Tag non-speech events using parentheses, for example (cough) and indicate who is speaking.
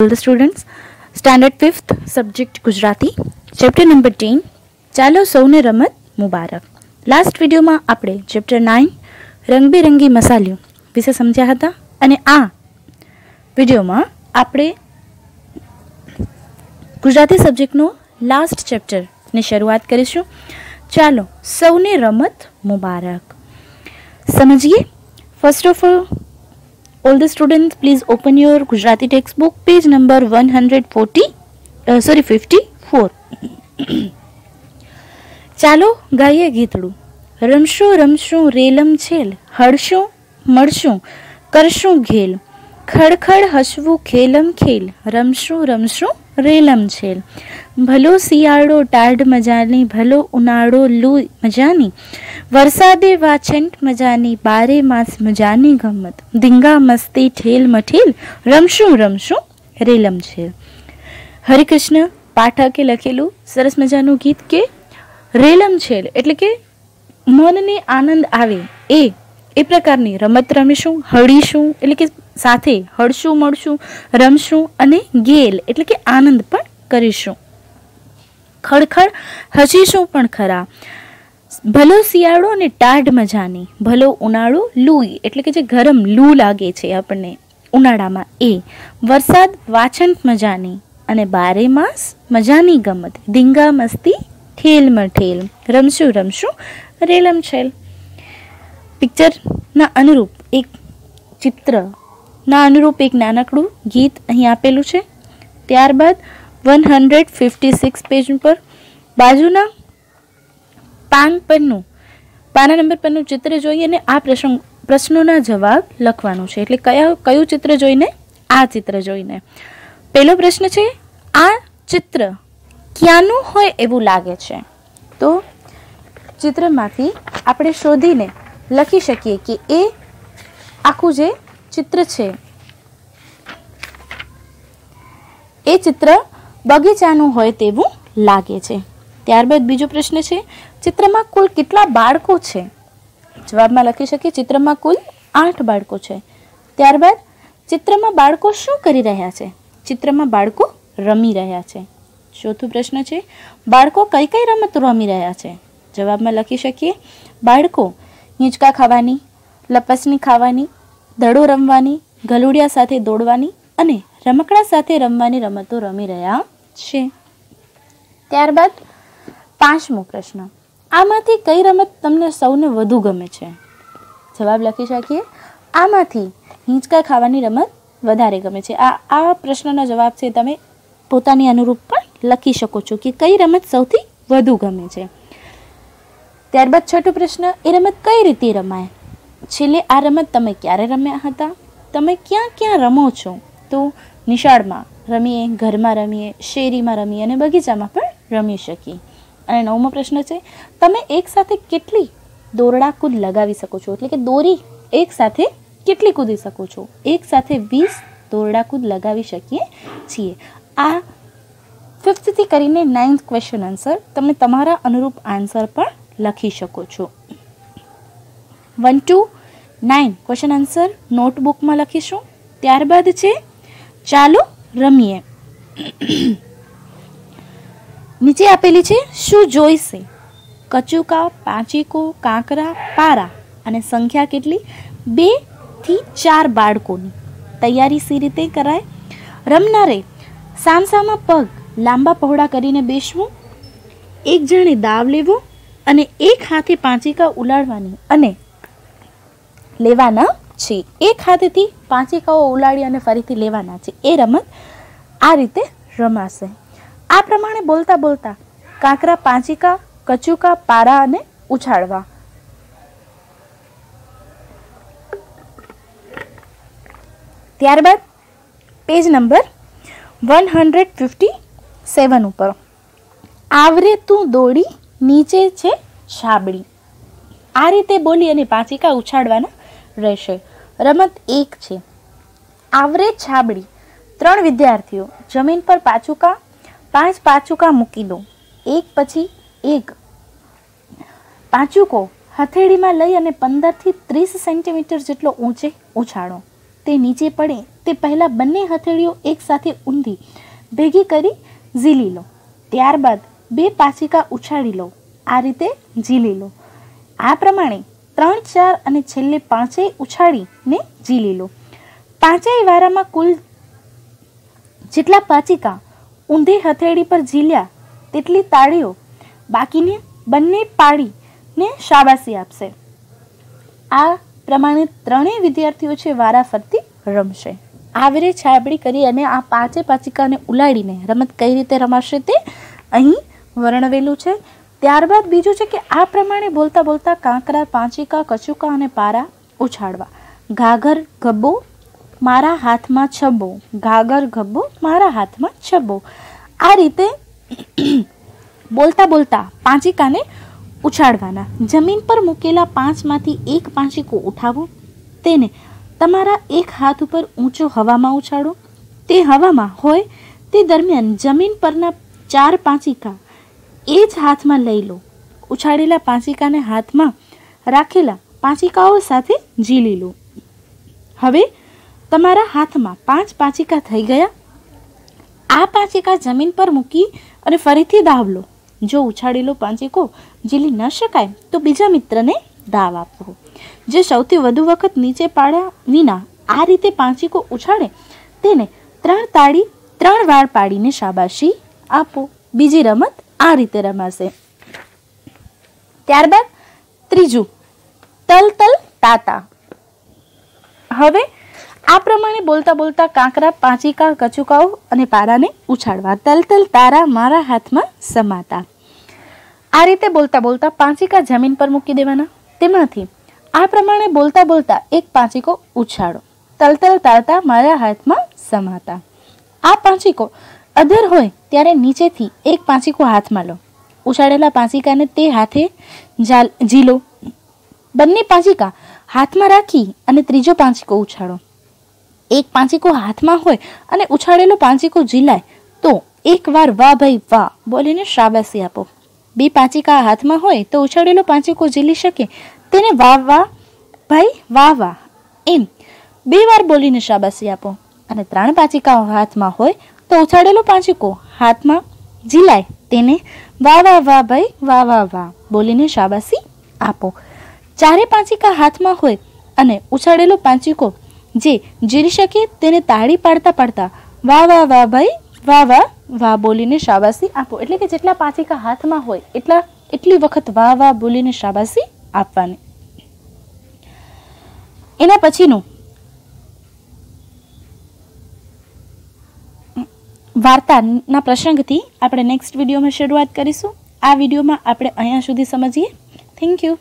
Speaker 1: all the students standard fifth subject Gujarati chapter number ten ચાલો સૌને રમત મુબારક લાસ્ટ વિડીયોમાં આપણે ચેપ્ટર નાઇન રંગબેરંગી મસાલિયું વિશે સમજ્યા હતા અને આ વિડીયોમાં આપણે ગુજરાતી સબ્જેક્ટનો લાસ્ટ ચેપ્ટરની શરૂઆત કરીશું. ચાલો સૌને રમત મુબારક. સમજીએ? First of all all the students please open your gujarati textbook page number 140 uh, sorry 54 ચાલો ગાઈએ ગીતડું રમશું રમશું રેલમ છેલ હળશું મળશું કરશું ઘેલ ખડખડ હસવું ખેલમ ખેલ રમશું રમશું રેલમ છેલ ભલો શિયાળો ટાઢ મજાની, ભલો ઉનાળો લૂ મજાની. વરસાદે વાછંટ મજાની, બારે માસ મજાની ગમત. ધીંગા મસ્તી, ઠેલ મઠેલ, રમશું રમશું રેલમ છે હરિકૃષ્ણ પાઠકે લખેલું સરસ મજાનું ગીત કે રેલમ છેલ એટલે કે મનને આનંદ આવે. એ એ પ્રકારની રમત રમીશું, હળીશું, એટલે કે સાથે હળશું, મળશું, રમશું અને ગેલ, એટલે કે આનંદ પણ કરીશું. ખડખડ હસીશું પણ ખરા. ભલો શિયાળો અને ટાઢ મજાની, ભલો ઉનાળો લૂઈ, એટલે કે જે ગરમ લૂ લાગે છે આપણને. ઉનાળામાં એ વરસાદ વાછંત મજાની અને બારે માસ મજાની ગમત. ધીંગા મસ્તી, ઠેલ મઠેલ રમશું રમશું, રેલમ છેલ. પિક્ચરના અનુરૂપ એક ચિત્રના અનુરૂપ એક નાનકડું ગીત અહીં આપેલું છે. ત્યારબાદ one hundred fifty six page ઉપર. બાજુના પાન પરનું, પાના નંબર પરનું ચિત્ર જોઈ અને આ પ્રસંગ, પ્રશ્નોના જવાબ લખવાનું છે. એટલે કયા, કયું ચિત્ર જોઈને? આ ચિત્ર જોઈને. પહેલો પ્રશ્ન છે, આ ચિત્ર ક્યાંનું હોય એવું લાગે છે? તો ચિત્રમાંથી આપણે શોધીને લખી શકીએ કે એ આખું જે ચિત્ર છે, એ ચિત્ર બગીચાનું હોય તેવું લાગે છે. ત્યારબાદ બીજો પ્રશ્ન છે, ચિત્રમાં કુલ કેટલા બાળકો છે? જવાબમાં લખી શકીએ, ચિત્રમાં કુલ આઠ બાળકો છે. ત્યારબાદ, ચિત્રમાં બાળકો શું કરી રહ્યા છે? ચિત્રમાં બાળકો રમી રહ્યા છે. ચોથો પ્રશ્ન છે, બાળકો કઈ કઈ રમત રમી રહ્યા છે? જવાબમાં લખી શકીએ, બાળકો હિંચકા ખાવાની લપસની ખાવાની, દડો રમવાની, ગલુડિયા સાથે દોડવાની અને રમકડા સાથે રમવાની રમતો રમી રહ્યા છે. ત્યારબાદ પાંચમો પ્રશ્ન. આમાંથી કઈ રમત તમને સૌને વધુ ગમે છે? જવાબ લખી શકીએ. આમાંથી હિંચકા ખાવાની રમત વધારે ગમે છે. આ આ પ્રશ્નનો જવાબ છે તમે પોતાની અનુરૂપ પણ લખી શકો છો કે કઈ રમત સૌથી વધુ ગમે છે. ત્યારબાદ છઠ્ઠો પ્રશ્ન. એ રમત કઈ રીતે રમાય? છેલ્લે આ રમત તમે ક્યારે રમ્યા હતા? તમે ક્યાં ક્યાં રમો છો? તો નિશાળમાં રમીએ, ઘરમાં રમીએ, શેરીમાં રમીએ અને બગીચામાં પણ રમી શકીએ. અને નવમો પ્રશ્ન છે, તમે એક સાથે કેટલી દોરડા કૂદ લગાવી શકો છો? એટલે કે દોરી એક સાથે કેટલી કૂદી શકો છો? એક સાથે વીસ દોરડા કૂદ લગાવી શકીએ છીએ. આ ફિફ્થથી કરીને નાઇન્થ ક્વેશ્ચન આન્સર તમે તમારા અનુરૂપ આન્સર પણ લખી શકો છો. One two nine question answer નોટબુકમાં લખીશું. ત્યારબાદ છે ચાલો રમીએ. નીચે આપેલી છે, શું જોઈશે? કચુકા, પાંચીકો, કાંકરા, પારા અને સંખ્યા કેટલી? બેથી ચાર બાળકોની. તૈયારી સી રીતે કરાય. રમનારે સામસામા પગ લાંબા પહોળા કરીને બેસવું, એક જણે દાવ લેવો અને એક હાથે પાંચીકા ઉલાડવાની અને લેવાના છે. એક હાથેથી પાંચિકાઓ ઉલાડી અને ફરીથી લેવાના છે. એ રમત આ રીતે રમાશે. આ પ્રમાણે બોલતા બોલતા કાંકરા પાંચિકા, કચુકા, પારા અને ઉછાળવા. ત્યારબાદ page number one hundred fifty seven ઉપર. આવરે તું દોડી, નીચે છે છાબડી આ રીતે બોલી અને પાંચિકા ઉછાળવાના રહેશે. રમત એક છે. આવરે છાબડી. ત્રણ વિદ્યાર્થીઓ, જમીન પર પાચુકા, પાંચ પાચુકા મૂકી દો. એક પછી એક. પાંચુકો હથેળીમાં લઈ અને પંદરથી ત્રીસ સેન્ટીમીટર જેટલો ઊંચે ઉછાળો. તે નીચે પડે, તે પહેલાં બંને હથેળીઓ એકસાથે ઊંધી ભેગી કરી ઝીલી લો. ત્યારબાદ બે પાચિકા ઉછાળી લો. આ રીતે ઝીલી લો. આ પ્રમાણે ત્રણ ચાર અને છેલ્લે પાંચેય ઉછાળીને ઝીલી લો પાંચેય વારામાં કુલ જેટલા પાચિકા ઊંધી હથેળી પર ઝીલ્યા, તેટલી તાળીઓ બાકીને બંને પાડીને શાબાશી આપશે. આ પ્રમાણે ત્રણેય વિદ્યાર્થીઓ છે વારા ફરતી રમશે. આવરે છાબડી કરી અને આ પાંચે પાચિકાને ઉલાડીને રમત કઈ રીતે રમાશે તે અહીં વર્ણવેલું છે. ત્યારબાદ બીજું છે કે આ પ્રમાણે બોલતા બોલતા કાંકરા, પાંચિકા, કચુકા અને પારા ઉછાળવા. ઘાઘર ગબ્બો, મારા હાથમાં છબ્બો. ઘાઘર ગબ્બો, મારા હાથમાં છબ્બો. આ રીતે (clears throat) બોલતા બોલતા પાંચિકાને ઉછાળવાના. જમીન પર મૂકેલા પાંચમાંથી એક પાંચિકો ઉઠાવો. તેને તમારા એક હાથ ઉપર ઊંચો હવામાં ઉછાળો. તે હવામાં હોય તે દરમિયાન જમીન પરના ચાર પાંચિકા એ જ હાથમાં લઈ લો. ઉછાળેલા પાંચિકાને હાથમાં રાખેલા પાંચિકાઓ સાથે ઝીલી લો. હવે તમારા હાથમાં પાંચ પાંચિકા થઈ ગયા. આ પાંચિકા જમીન પર મૂકી અને ફરીથી દાવ લો. જો ઉછાળેલો પાંચિકો ઝીલી ન શકાય, તો બીજા મિત્રને દાવ આપવો જે સૌથી વધુ વખત નીચે પાડ્યા વિના આ રીતે પાંચિકો ઉછાળે, તેને ત્રણ તાળી, ત્રણ વાર પાડીને શાબાશી આપો. બીજી રમત આ રીતે રમાશે. ત્યારબાદ ત્રીજું, તલ તલ તાતા. હવે આ પ્રમાણે બોલતા બોલતા કાંકરા, પાંચિકા, કચુકાઓ અને પારાને ઉછાળવા તલ તલ તારા મારા હાથમાં સમાતા. આ રીતે બોલતા બોલતા પાંચિકા જમીન પર મૂકી દેવાના. તેમાંથી આ પ્રમાણે બોલતા બોલતા એક પાંચિકો ઉછાળો. તલતલ તારતા મારા હાથમાં સમાતા. આ પાંચિકો અધર હોય ત્યારે નીચેથી એક પાંચીકો હાથમાં લો. ઉછાળેલા પાંચિકાને તે હાથે ઝીલો. બંને પાંચિકા હાથમાં રાખી અને ત્રીજો પાંચીકો ઉછાળો. એક પાંચીકો હાથમાં હોય અને ઉછાળેલો પાંચીકો ઝીલાય, તો એકવાર વાહ ભાઈ વાહ બોલીને શાબાશી આપો. બે પાંચિકા હાથમાં હોય તો ઉછાળેલો પાંચિકો ઝીલી શકે. તેને વાહ વાહ ભાઈ વાહ વાહ એમ બે વાર બોલીને શાબાશી આપો. અને ત્રણ પાંચિકાઓ હાથમાં હોય ઉછાળેલો પાંચિકો હાથમાં ઝીલાય. તેને વાહ વાહ વાહ, ભાઈ, વાહ વાહ વાહ બોલીને શાબાશી આપો. ચારે પાંચિકા હાથમાં હોય અને ઉછાળેલો પાંચિકો જે જીરી શકે તેને તાળી પાડતા પાડતા વાહ વાહ વાહ, ભાઈ, વાહ વાહ વાહ બોલીને શાબાશી આપો. એટલે કે જેટલા પાંચિકા હાથમાં હોય, એટલા એટલી વખત વાહ વાહ બોલીને શાબાશી આપવાની. એના પછીનું વાર્તાના પ્રસંગથી આપણે નેક્સ્ટ વિડીયોમાં શરૂઆત કરીશું. આ વિડીયોમાં આપણે અહીંયા સુધી સમજીએ. Thank you